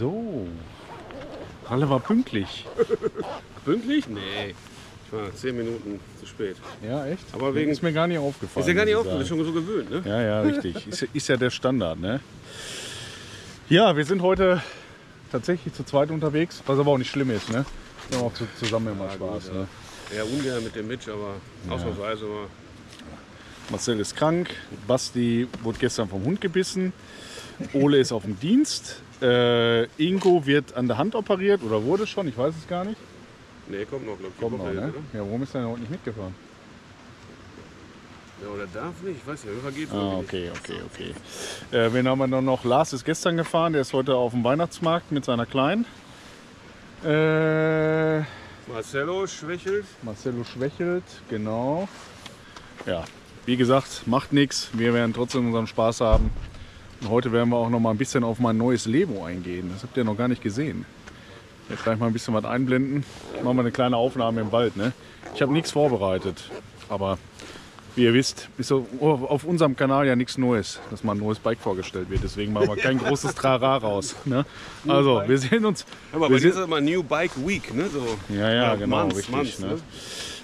So. Halle war pünktlich. Pünktlich? Nee. Ich war zehn Minuten zu spät. Ja, echt? Aber wegen- ist mir gar nicht aufgefallen. Ist ja gar nicht aufgefallen, ist sagen. schon so gewöhnt, ne? Ja, ja, richtig. Ist, ist ja der Standard, ne? Ja, wir sind heute tatsächlich zu zweit unterwegs, was aber auch nicht schlimm ist, ne? Wir haben auch zu, zusammen immer Spaß. gut, Ne? Eher ungern mit dem Mitch, aber ausnahmsweise mal. Marcel ist krank, Basti wurde gestern vom Hund gebissen, Ole ist auf dem Dienst, äh, Ingo wird an der Hand operiert oder wurde schon, ich weiß es gar nicht. Nee, kommt noch, glaube ich. Kommt noch, ne? oder? Ja, warum ist er denn heute nicht mitgefahren? Ja, oder darf nicht? Ich weiß nicht. Fall geht's Ah, irgendwie okay, okay, okay. Äh, wen haben wir dann noch? Lars ist gestern gefahren, der ist heute auf dem Weihnachtsmarkt mit seiner Kleinen. Äh, nicht. Marcello schwächelt. Marcelo schwächelt, genau. Ja, wie gesagt, macht nichts. Wir werden trotzdem unseren Spaß haben. Und heute werden wir auch noch mal ein bisschen auf mein neues Levo eingehen. Das habt ihr noch gar nicht gesehen. Jetzt gleich mal ein bisschen was einblenden. Machen wir eine kleine Aufnahme im Wald. Ne? Ich habe nichts vorbereitet. Aber wie ihr wisst, ist auf unserem Kanal ja nichts Neues, dass mal ein neues Bike vorgestellt wird. Deswegen machen wir kein großes Trara raus. Ne? Also, wir sehen uns. Aber wir bei das immer New Bike Week, ne? So. ja, ja, genau, Months, richtig. Months, ne? ne?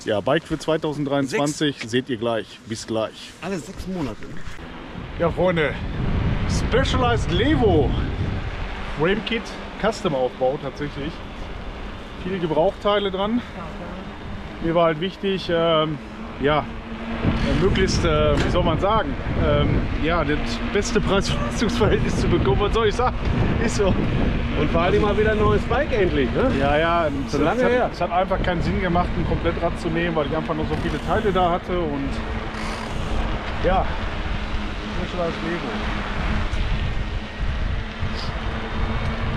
Ja, Bike für 2023 seht ihr gleich. Bis gleich. Alle sechs Monate. Ja, Freunde, Specialized Levo Frame Kit, Custom Aufbau tatsächlich. Viele Gebrauchteile dran. Mir war halt wichtig, ähm, ja, möglichst, äh, wie soll man sagen, ähm, ja, das beste Preis-Leistungsverhältnis zu bekommen. Was soll ich sagen? Ist so. Und vor allem mal wieder ein neues Bike endlich, ne? Ja, ja, Schon lange es hat, her. Es hat einfach keinen Sinn gemacht, ein Komplettrad zu nehmen, weil ich einfach nur so viele Teile da hatte und ja, Specialized Levo.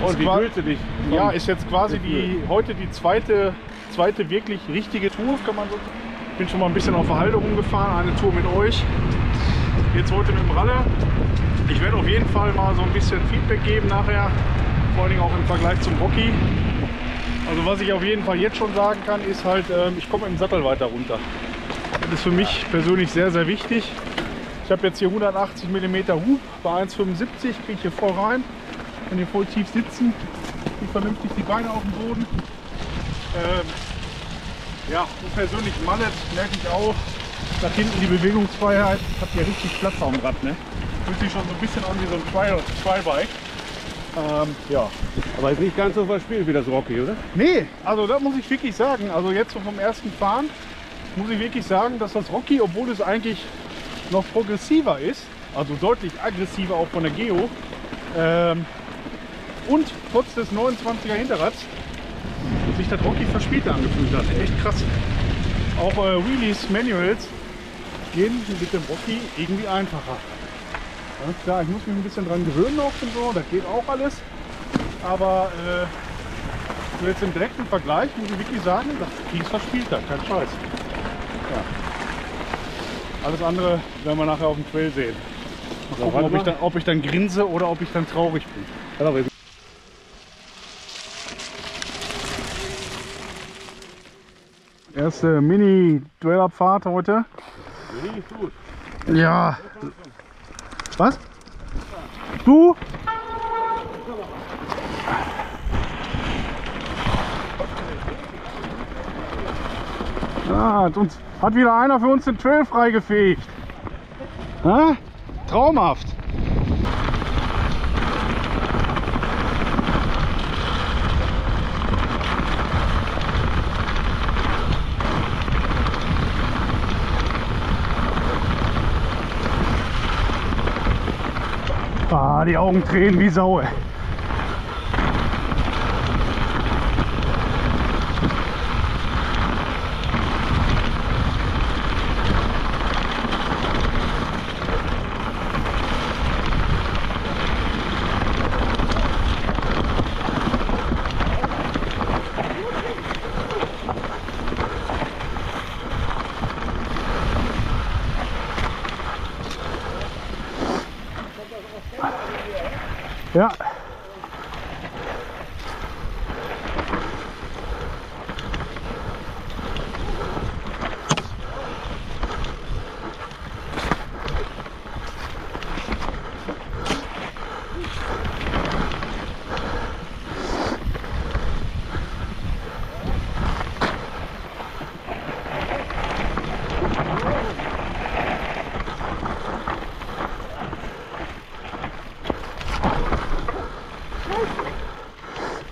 Und wie Qua- fühlst du dich? Ja, ist jetzt quasi die, heute die zweite, zweite wirklich richtige Tour, kann man so Ich bin schon mal ein bisschen auf der Halde rumgefahren, eine Tour mit euch. Jetzt heute mit dem Ralle. Ich werde auf jeden Fall mal so ein bisschen Feedback geben nachher, vor allen Dingen auch im Vergleich zum Rocky. Also was ich auf jeden Fall jetzt schon sagen kann, ist halt, ähm, ich komme im Sattel weiter runter. Das ist für mich persönlich sehr, sehr wichtig. Ich habe jetzt hier 180 mm Hub bei 1,75, kriege ich hier voll rein. Kann hier voll tief sitzen, kriege vernünftig die Beine auf dem Boden. Ähm, ja, und persönlich Mallet merke ich auch. Nach hinten die Bewegungsfreiheit. Habe hier richtig Platz am Rad. Ne? Fühlt sich schon so ein bisschen an wie so ein Trial, Trial-Bike. Ähm, ja. Aber ist nicht ganz so verspielt wie das Rocky, oder? Nee, also da muss ich wirklich sagen, also jetzt so vom ersten Fahren, muss ich wirklich sagen, dass das Rocky, obwohl es eigentlich noch progressiver ist, also deutlich aggressiver auch von der Geo, ähm, und trotz des 29er Hinterrads, sich das Rocky verspielter angefühlt hat. Echt krass. Auch äh, Wheelies, Manuals gehen mit dem Rocky irgendwie einfacher. Ja, klar, ich muss mich ein bisschen dran gewöhnen auf den so, das geht auch alles. Aber äh, so jetzt im direkten Vergleich muss ich wirklich sagen, das Kies verspielt da, kein Scheiß. Ja. Alles andere werden wir nachher auf dem Trail sehen. Mal gucken, ob ich, dann, ob ich dann grinse oder ob ich dann traurig bin. Warte mal, Erste Mini-Duellabfahrt heute. Nee, ist gut. Ja. Was? Du? Ah, hat, uns, hat wieder einer für uns den Trail freigefegt. Hä? Traumhaft. Ah, die Augen tränen wie Sau. ey. Ja.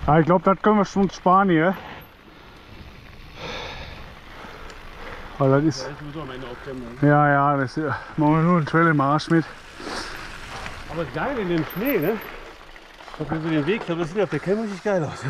Ja, ich glaube, das können wir schon sparen hier. Weil das ist. Aufklemmen. Ja, ja, das ist, machen wir nur einen Trail im Arsch mit. Aber geil in dem Schnee, ne? Ich hab hier so den Weg, aber das sieht auf der Cam richtig geil aus.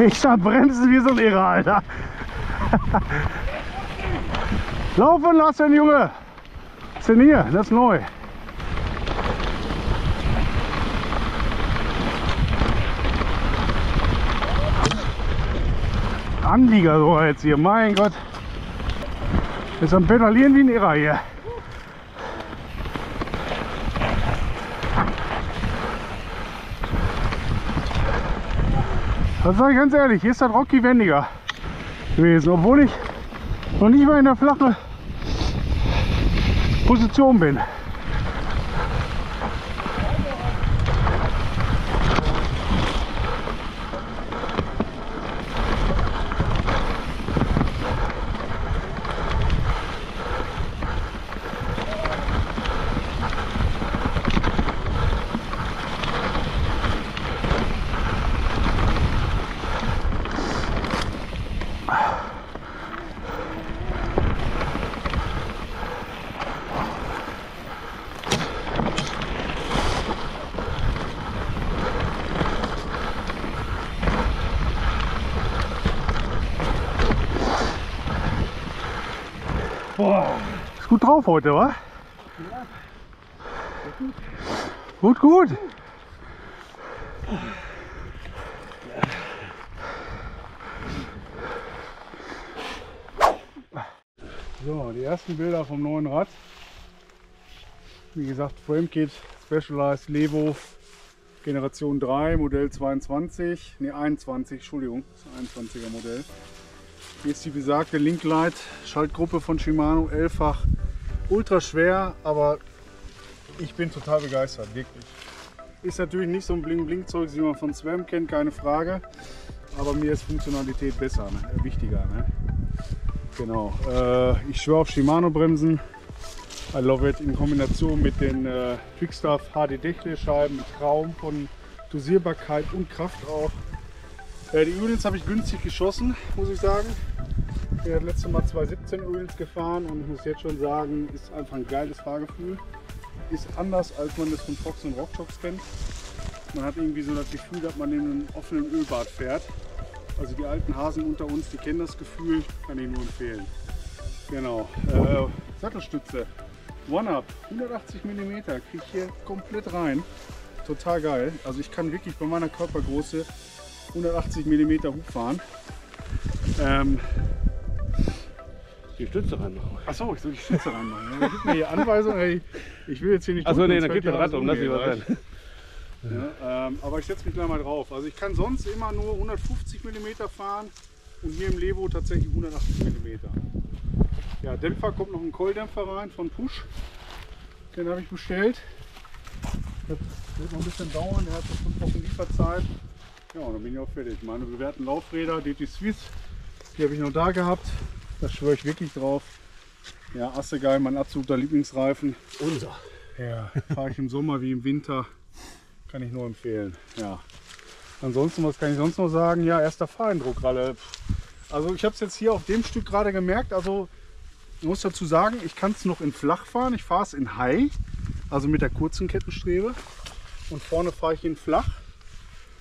Ich stand bremsen wie so ein Irrer, Alter. Laufen lassen, Junge. Was ist denn hier? Das ist neu. Anlieger sogar jetzt hier, mein Gott. Ist am Pedalieren wie ein Irrer hier. Das sage ich ganz ehrlich, hier ist das Rocky wendiger gewesen, obwohl ich noch nicht mal in der flachen Position bin. Gut drauf heute, wa? Gut, gut. So, die ersten Bilder vom neuen Rad. Wie gesagt, Framekit Specialized Levo Generation 3, Modell 22, ne 21, Entschuldigung, das ist ein 21er Modell. Hier ist die besagte Linklight Schaltgruppe von Shimano, 11-fach. Ultra schwer, aber ich bin total begeistert, wirklich. Ist natürlich nicht so ein Bling-Bling-Zeug, wie man von Swam kennt, keine Frage. Aber mir ist Funktionalität besser, ne? äh, wichtiger. Ne? Genau. Äh, ich schwöre auf Shimano-Bremsen. I love it in Kombination mit den äh, Quickstuff HD Dächle-Scheiben mit Traum von Dosierbarkeit und Kraft auch. Äh, die Ölins habe ich günstig geschossen, muss ich sagen. Ich bin das letzte Mal 217 Ölins gefahren und muss jetzt schon sagen, ist einfach ein geiles Fahrgefühl. Ist anders, als man das von Fox und Rockshocks kennt. Man hat irgendwie so das Gefühl, dass man in einem offenen Ölbad fährt. Also die alten Hasen unter uns, die kennen das Gefühl, kann ich nur empfehlen. Genau. Äh, Sattelstütze. One-Up, 180 mm, kriege ich hier komplett rein. Total geil. Also ich kann wirklich bei meiner Körpergröße 180 mm Hub fahren. Ähm, Die Stütze reinmachen. achso, ich soll die Stütze reinmachen. Ja, gib mir hier Anweisung, ey, ich will jetzt hier nicht Achso, nee, dann geht das Rad um, lass ich was sein. Ja, ähm, aber ich setze mich gleich mal drauf. Also ich kann sonst immer nur 150 mm fahren und hier im Levo tatsächlich 180 mm. Ja, Dämpfer kommt noch ein Kohldämpfer rein von Push. Den habe ich bestellt. Das wird noch ein bisschen dauern, der hat so fünf Wochen Lieferzeit. Ja, und dann bin ich auch fertig. Meine bewährten Laufräder, DT Swiss, die habe ich noch da gehabt. Da schwöre ich wirklich drauf. Ja, Asse geil, mein absoluter Lieblingsreifen. Unser. Ja, fahre ich im Sommer wie im Winter. Kann ich nur empfehlen. Ja. Ansonsten, was kann ich sonst noch sagen? Ja, erster Fahreindruck gerade. Also ich habe es jetzt hier auf dem Stück gerade gemerkt. Also ich muss dazu sagen, ich kann es noch in flach fahren. Ich fahre es in High, also mit der kurzen Kettenstrebe. Und vorne fahre ich in flach.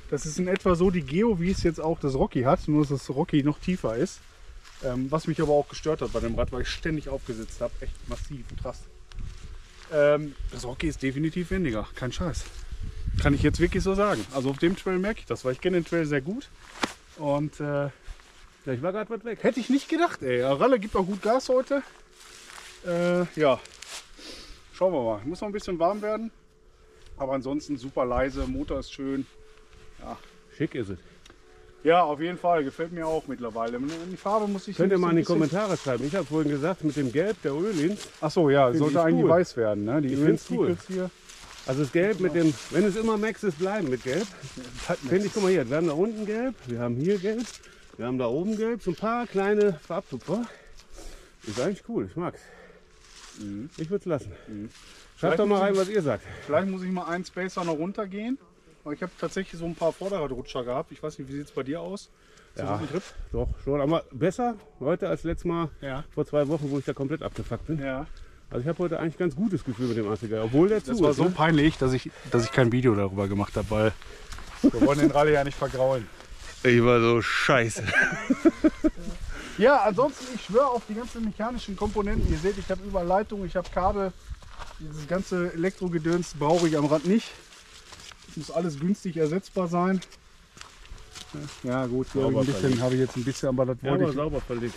Das ist in etwa so die Geo, wie es jetzt auch das Rocky hat, nur dass das Rocky noch tiefer ist. Ähm, was mich aber auch gestört hat bei dem Rad, weil ich ständig aufgesetzt habe. Echt massiv drastisch. Ähm, das Rocky ist definitiv wendiger, kein Scheiß. Kann ich jetzt wirklich so sagen. Also auf dem Trail merke ich das, weil ich kenne den Trail sehr gut. Und äh, Ja, ich war gerade was weg. hätte ich nicht gedacht, ey. Ralle gibt auch gut Gas heute. Äh, ja, schauen wir mal. Muss noch ein bisschen warm werden. Aber ansonsten super leise, Motor ist schön. Schick ist es. Ja, auf jeden Fall. Gefällt mir auch mittlerweile. Die Farbe muss ich Könnt ihr mal in die Kommentare schreiben. Ich habe vorhin gesagt, mit dem Gelb der Ölins, Ach so, ja, sollte ich eigentlich cool. weiß werden. Ne? Die Ich find's cool. Hier. also das Gelb mit dem, wenn es immer Max ist, bleiben mit Gelb. Finde ich, guck mal hier, wir haben da unten Gelb, wir haben hier Gelb, wir haben da oben Gelb, so ein paar kleine Farbtupfer. Ist eigentlich cool, ich mag's. Ich würde es lassen. Schreibt doch mal rein, was ihr sagt. Vielleicht muss ich mal einen Spacer noch runtergehen. Aber ich habe tatsächlich so ein paar Vorderradrutscher gehabt. Ich weiß nicht, wie sieht es bei dir aus? Ist Ja. ein? Doch, schon, aber besser heute als letztes Mal Ja. vor zwei Wochen, wo ich da komplett abgefuckt bin. Ja. Also ich habe heute eigentlich ganz gutes Gefühl mit dem ACG, obwohl der zu Das war ist. so ne? peinlich, dass ich, dass ich kein Video darüber gemacht habe, weil wir wollen den Rallye ja nicht vergraulen. Ich war so scheiße. Ja, ansonsten, ich schwöre auf die ganzen mechanischen Komponenten. Ihr seht, ich habe überall Leitung, ich habe Kabel. Dieses ganze Elektrogedöns brauche ich am Rad nicht. Muss alles günstig ersetzbar sein. Ja gut, hier habe ich, Sauber ein bisschen, habe ich jetzt ein bisschen, aber das Ja, wollte aber ich. sauber verlegt.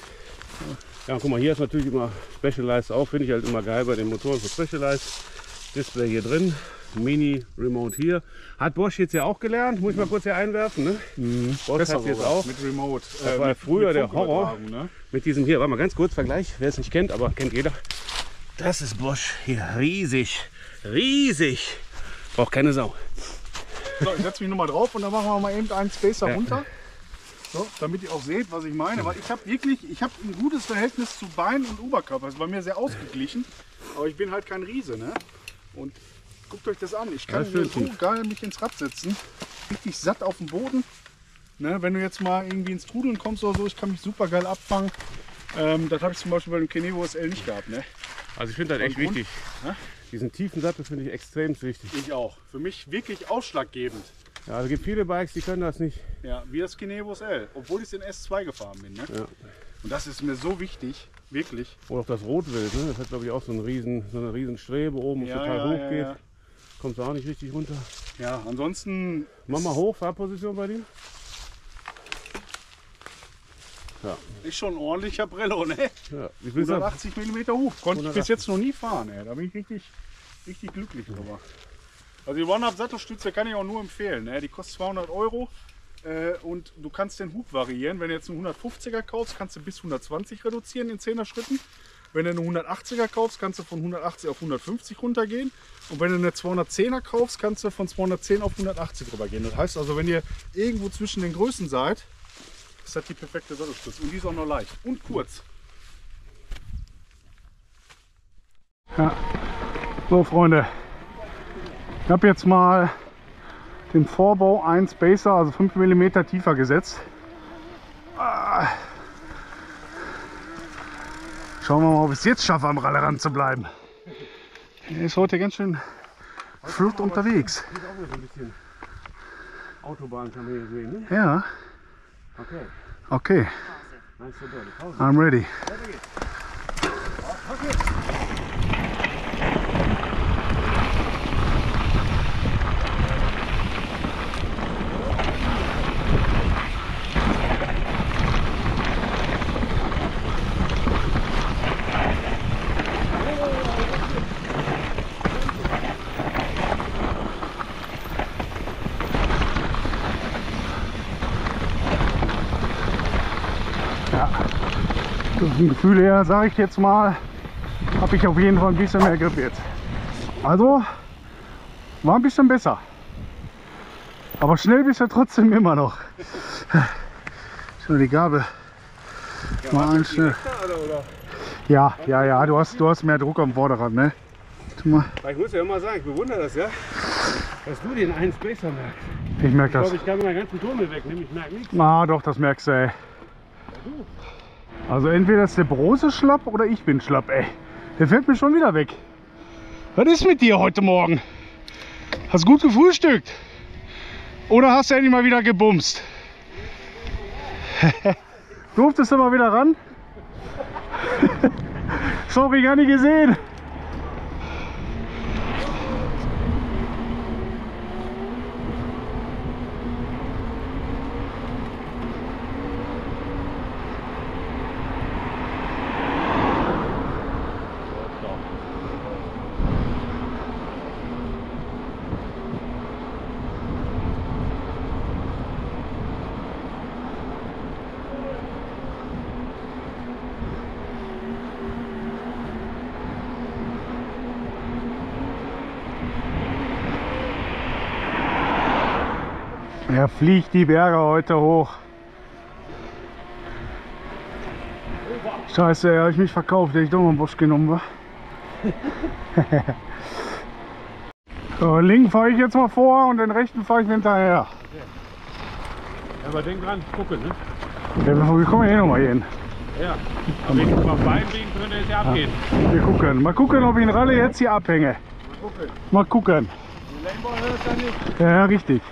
Ja, guck mal, hier ist natürlich immer Specialized auch, finde ich halt immer geil bei den Motoren für Specialized. Display hier drin, Mini Remote hier. Hat Bosch jetzt ja auch gelernt, muss ich mal kurz hier einwerfen. Ne? Bosch Besser hat jetzt auch mit Remote. Das war mit- früher mit der Horror. Ne? mit diesem hier, warte mal ganz kurz Vergleich, wer es nicht kennt, aber kennt jeder. Das ist Bosch hier, riesig, riesig. Braucht keine Sau. So, ich setze mich nochmal drauf und dann machen wir mal eben einen Spacer Ja. runter. So, damit ihr auch seht, was ich meine. Weil ich habe wirklich, ich habe ein gutes Verhältnis zu Bein und Oberkörper. Das ist bei mir sehr ausgeglichen. Aber ich bin halt kein Riese, ne? Und guckt euch das an. Ich kann schön so geil mich ins Rad setzen. Richtig satt auf dem Boden. Ne? Wenn du jetzt mal irgendwie ins Trudeln kommst oder so, ich kann mich super geil abfangen. Ähm, das habe ich zum Beispiel bei dem Kenevo SL nicht gehabt, ne? Also ich finde das echt wichtig. Hä? Diesen tiefen Sattel finde ich extrem wichtig. Ich auch. Für mich wirklich ausschlaggebend. Ja, also es gibt viele Bikes, die können das nicht. Ja, wie das Kinevo SL. Obwohl ich den S2 gefahren bin, ne? Ja. Und das ist mir so wichtig, wirklich. Oder auch das Rotwild, ne? das hat glaube ich auch so, einen riesen, so eine riesen Strebe oben, es total hoch geht. ja. Kommt auch nicht richtig runter. ja, ansonsten. Mach mal hoch, Fahrposition bei dir. Ja, Ist schon ein ordentlicher Brello, ne? ja. Ich bin sagen, 180 mm hoch. Konnte ich 180. bis jetzt noch nie fahren, ey. Da bin ich richtig, richtig glücklich drüber. Also die One-Up-Sattelstütze kann ich auch nur empfehlen. Ne? Die kostet 200 Euro. Äh, und du kannst den Hub variieren. Wenn du jetzt einen 150er kaufst, kannst du bis 120 reduzieren in 10er Schritten. Wenn du eine 180er kaufst, kannst du von 180 auf 150 runtergehen. Und wenn du eine 210er kaufst, kannst du von 210 auf 180 rübergehen. Das heißt also, wenn ihr irgendwo zwischen den Größen seid, das die perfekte Sattelstütze. Und die ist auch noch leicht und kurz. Ja. So Freunde, ich habe jetzt mal den Vorbau 1 Spacer, also 5 mm tiefer gesetzt. Ah. Schauen wir mal, ob ich es jetzt schaffe, am Rallerand zu bleiben. Er ist heute ganz schön flott unterwegs. Autobahn kann man hier sehen. Ne? Ja, Okay, okay, nice to dirty. Pause. I'm ready. Gefühl her, sage ich jetzt mal, habe ich auf jeden Fall ein bisschen mehr Grip jetzt. Also, war ein bisschen besser. Aber schnell bist du trotzdem immer noch. Schon die Gabel. Mal ein schnell. Ja, ja, ja, du hast, du hast mehr Druck am Vorderrad, ne? Tu mal. Ich muss ja immer sagen, ich bewundere das ja, dass du den einen Spacer merkst. Ich merke Ich das. glaube, ich kann meinen ganzen Tunnel wegnehmen, ich merke nichts. Ah, doch, das merkst du, ey. Also entweder ist der Brose schlapp oder ich bin schlapp, ey. Der fällt mir schon wieder weg. Was ist mit dir heute Morgen? Hast gut gefrühstückt? Oder hast du endlich mal wieder gebumst? Durftest du mal wieder ran? Sorry, gar nicht gesehen. Er fliegt die Berge heute hoch. Scheiße, er habe ich mich verkauft, hätte ich doch mal einen Bosch genommen war. so, den linken fahre ich jetzt mal vor und den rechten fahre ich hinterher. Ja, aber denk dran, gucken, ne? Ja, wir kommen eh noch mal hin. Ja. Aber wenn ich Bein liegen könnte, es ja abgehen. Wir gucken. Mal gucken, ob ich den Ralle jetzt hier abhänge. Mal gucken. Mal gucken. Die Lambo hörst du nicht. Ja, richtig.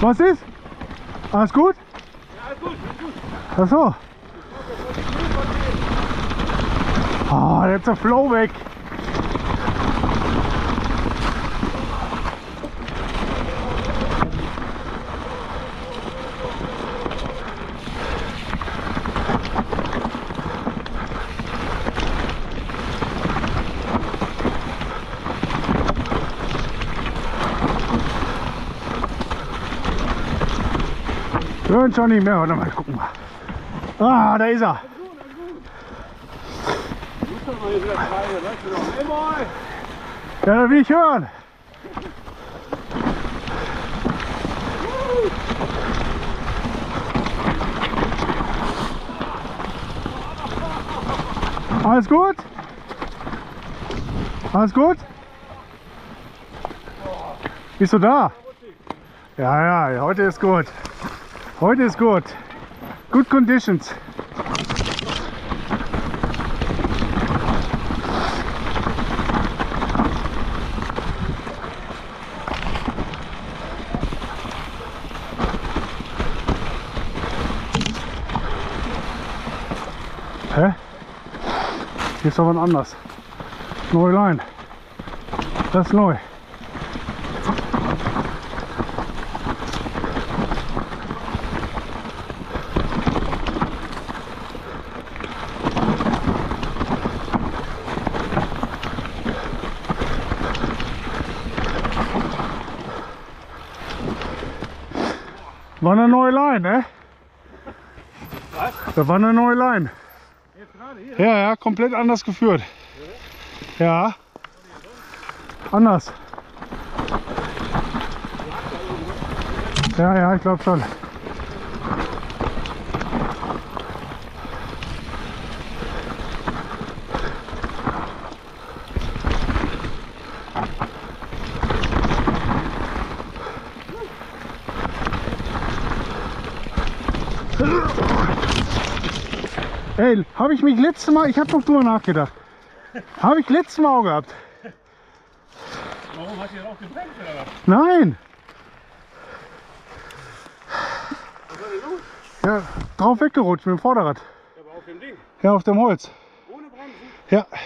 Was ist? Alles gut? Ja, alles gut, alles gut. Ach so. Ah, jetzt der Flow weg. Hören schon nicht mehr, warte mal, gucken mal. Ah, da ist er. Ja, da will ich hören. Alles gut? Alles gut? Bist du da? Ja, ja, heute ist gut. Heute ist gut. Good conditions. Hä? Hier ist aber anders. Neue Line. Das ist neu. War eine neue Line, ne? Was? Da war eine neue Line. Jetzt gerade hier? Ja, ja, komplett anders geführt. Ja. Anders. Ja, ja, ich glaube schon. Ey, habe ich mich letztes Mal, ich habe noch drüber nachgedacht. Habe ich letztes Mal auch gehabt. Warum hat ihr drauf gebremst oder was? Nein. Was war denn los? Ja, drauf weggerutscht mit dem Vorderrad. Ja, aber auf dem Ding. Ja, auf dem Holz. Ohne Bremsen. Ja.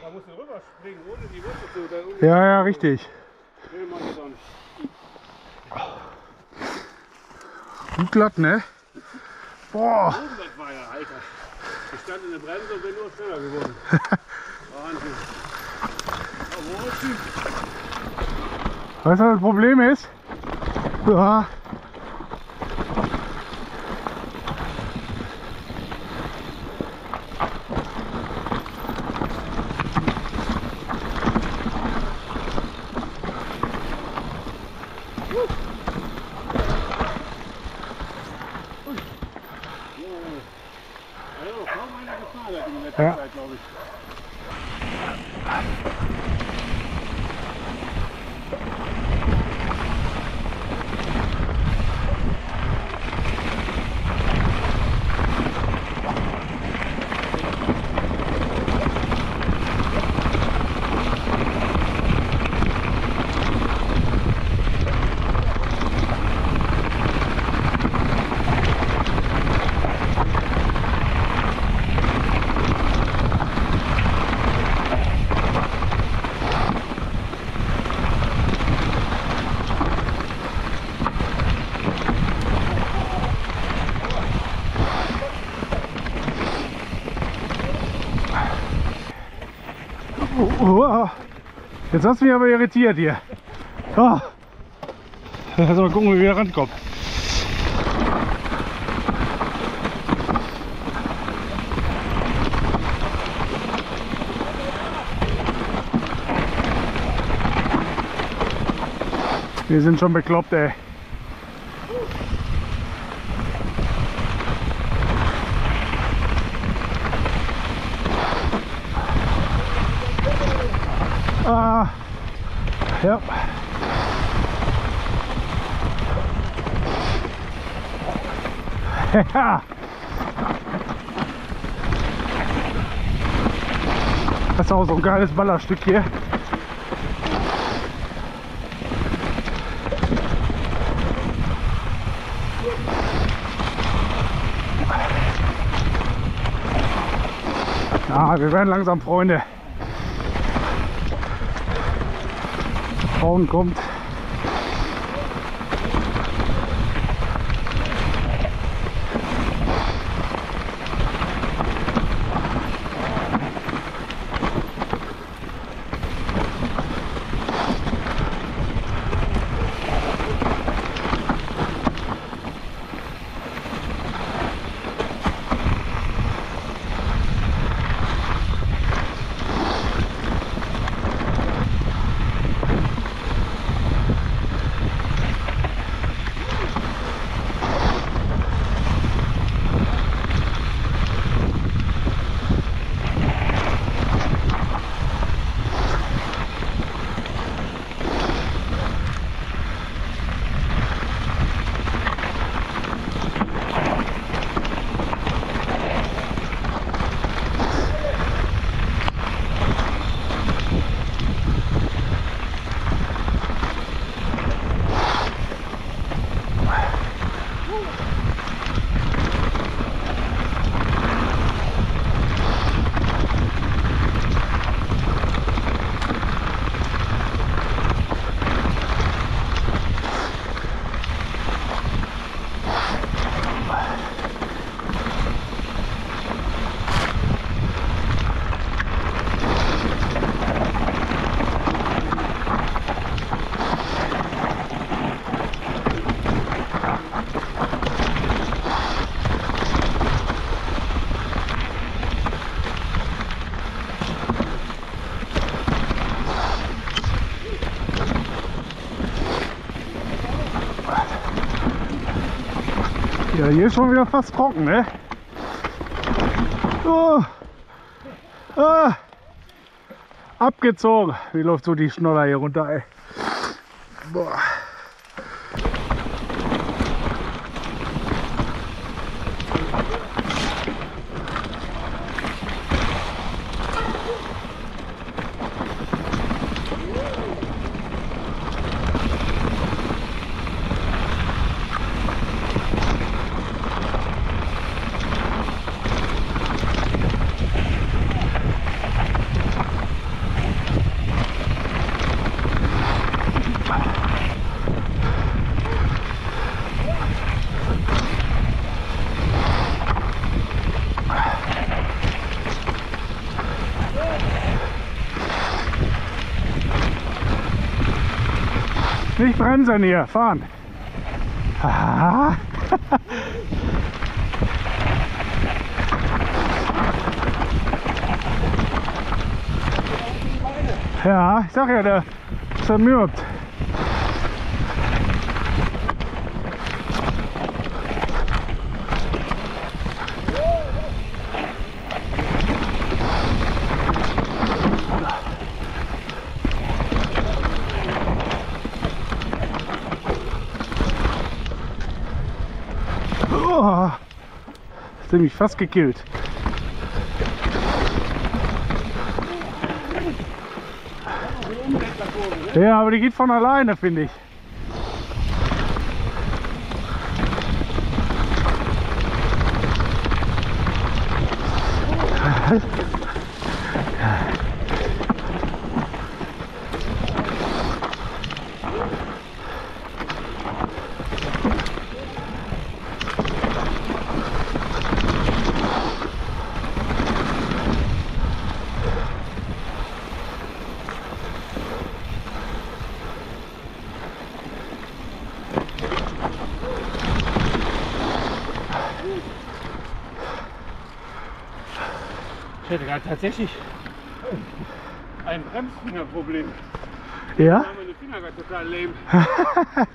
Da musst du rüberspringen, ohne die Wurzel zu. Ja, ja, richtig. will man das auch nicht. Gut glatt, ne? Boah. Oben, das war ja, Alter. Ich stand in der Bremse und bin nur schneller geworden. Wahnsinn. Weißt du, was das Problem ist? Ja, Jetzt hast du mich aber irritiert hier. Oh. Lass mal gucken, wie wir rankommen. Wir sind schon bekloppt, ey. Ja. Ja. Das ist auch so ein geiles Ballerstück hier. Ah, wir werden langsam Freunde. Frauen kommt. Ja, hier ist schon wieder fast trocken, ne? Oh. Ah. Abgezogen. Wie läuft so die Schnoller hier runter, ey? Bremsen hier, fahren. Ah. Ja, ich sag ja, der zermürbt. Oh, hast du mich fast gekillt. Ja, aber die geht von alleine, finde ich. Ich hätte gerade tatsächlich ein Bremsfingerproblem. Ja? Meine Finger gerade total lame.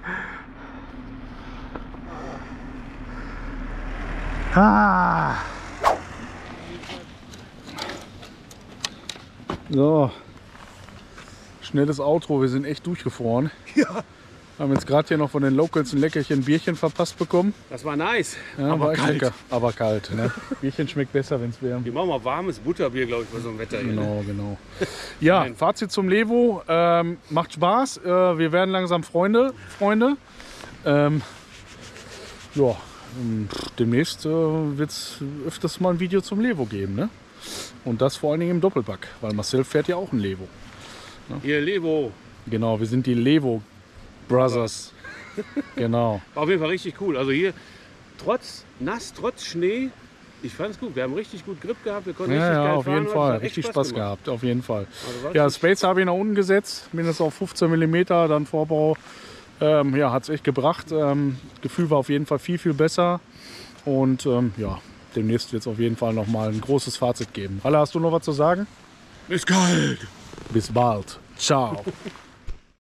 Ah. So. Schnelles Outro, wir sind echt durchgefroren. Ja. Haben jetzt gerade hier noch von den Locals ein Leckerchen Bierchen verpasst bekommen. Das war nice. Ja, aber war kalt. lecker. Aber kalt. Ne? Bierchen schmeckt besser, wenn es wärmt. Die machen mal warmes Butterbier, glaube ich, bei so einem Wetter hier. Ne? Genau, genau. Ja. Fazit zum Levo. Ähm, macht Spaß. Äh, wir werden langsam Freunde. Freunde. Ähm, ja, ähm, demnächst äh, wird es öfters mal ein Video zum Levo geben. Ne? Und das vor allen Dingen im Doppelpack, weil Marcel fährt ja auch ein Levo. Hier, Levo. Genau, wir sind die Levo Brothers. genau. War auf jeden Fall richtig cool. Also hier, trotz nass, trotz Schnee, ich fand's gut. Wir haben richtig gut Grip gehabt. Wir konnten Ja, richtig ja, geil auf fahren. jeden es Fall. Richtig Spaß gemacht. gehabt, auf jeden Fall. Also Ja, Space habe ich nach unten gesetzt, mindestens auf 15 mm, dann Vorbau. Ähm, ja, hat es echt gebracht. Ähm, Gefühl war auf jeden Fall viel, viel besser. Und ähm, ja, demnächst wird es auf jeden Fall noch mal ein großes Fazit geben. Halle, hast du noch was zu sagen? Ist kalt. Bis bald. Ciao.